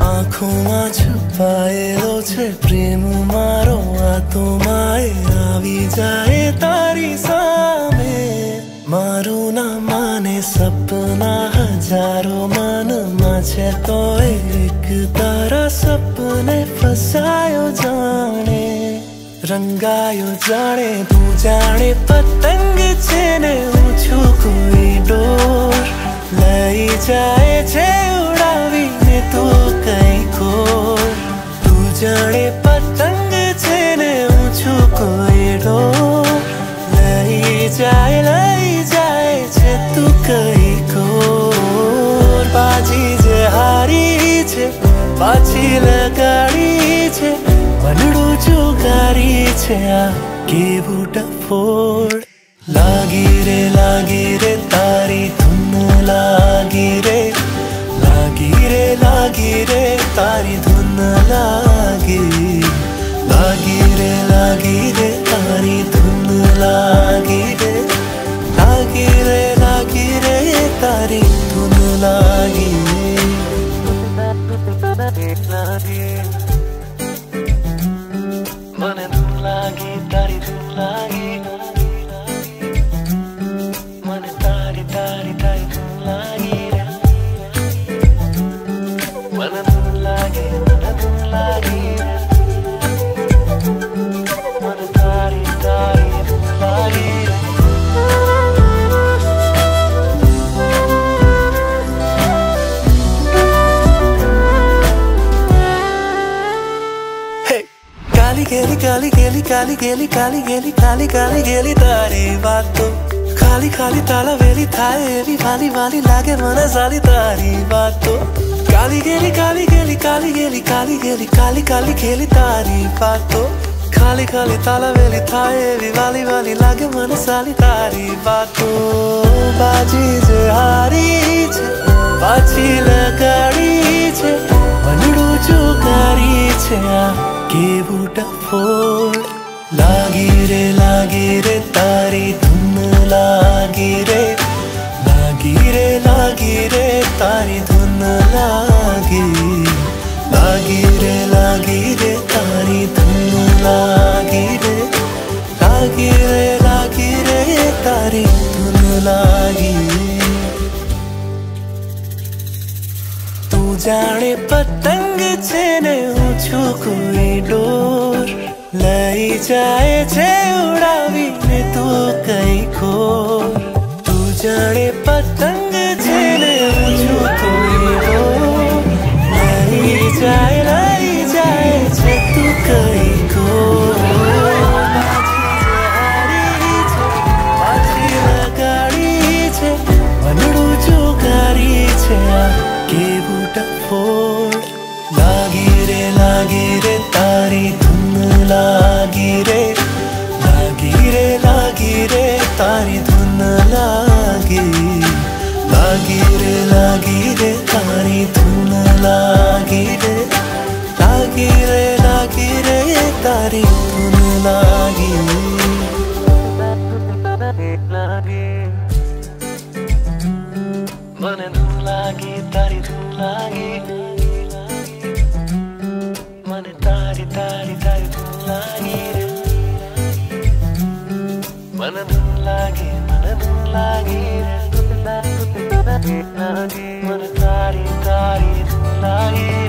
આંખોમાં છુપાયેલો છે પ્રેમ મારો આ તો આવી જાય તારી સામે મારું માને સપના હજારો મનમાં છે તો એક તારા સપને ફસાયો જા રંગાયો જાણે, તું જાણે પતંગ છે ને હું છું કોઈ ડોર. લઈ જાય છે ઉડાવીને તું કઈ કો તું જાણે પતંગ છે ને હું છું કોઈ ડોર. લઈ જાય લઈ જાય છે તું કઈ કોર. બાજી જે હારી છે, પાછી લગાડી છે അവളുടെ ജോകാരിച്ച കേവുട ഫോൾ ലാഗിരെ ലാഗിരെ താരി തുന്ന് ലാഗിരെ ലാഗിരെ ലാഗിരെ താരി തുന്ന് ലാഗി ലാഗിരെ ലാഗിരെ താരി തുന്ന് ലാഗിരെ ലാഗിരെ ലാഗിരെ താരി തുന്ന് ലാഗി Thank you. કાલી ગેલી કાલી ગેલી કાલી કાલી ગેલી તારી વાતો ખાલી ખાલી તાલા વેલી થાય એવી વાલી વાલી લાગે મને સાલી તારી વાતો કાલી ગેલી કાલી ગેલી કાલી ગેલી કાલી ગેલી કાલી કાલી ગેલી તારી વાતો ખાલી ખાલી તાલા વેલી થાય એવી વાલી વાલી લાગે મને સાલી તારી વાતો બાજી જે હારી છે પાછી લગાડી છે મનડું ચુકારી છે કેવું ડફોડ लागी रे लागी रे तारी धुन लागी रे लागी रे लागी रे तारी धुन लागी लागी रे लागी रे तारी धुन लागी रे लागी रे लागी रे तारी धुन लागी तू जाने पतंग छेने ऊंचू कोई જાય છે ઉડાવીને તું કઈ ખોર તું જાણે પતંગ છે ને હું છું કોઈ ડોર લઈ જાય લઈ જાય છે તું કઈ ખોર હારી છે પાછી લગાડી છે મનડું જુગારી છે આ કેવું ડફોડ લાગી રે લાગી રે તારી ધૂન લાગી રે લાગી રે લાગી રે તારી ધૂન લાગી લાગી રે લાગી રે તારી ધૂન લાગી રે લાગી રે લાગી રે તારી ધૂન લાગી મને ધૂન લાગી તારી ધૂન લાગી મને તારી તારી તારી lagi Mananun lagi, mananun lagi Lagi, menari-tari lagi